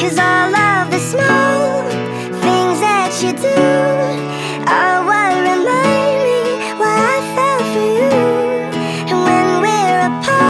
Cause all of the small things that you do.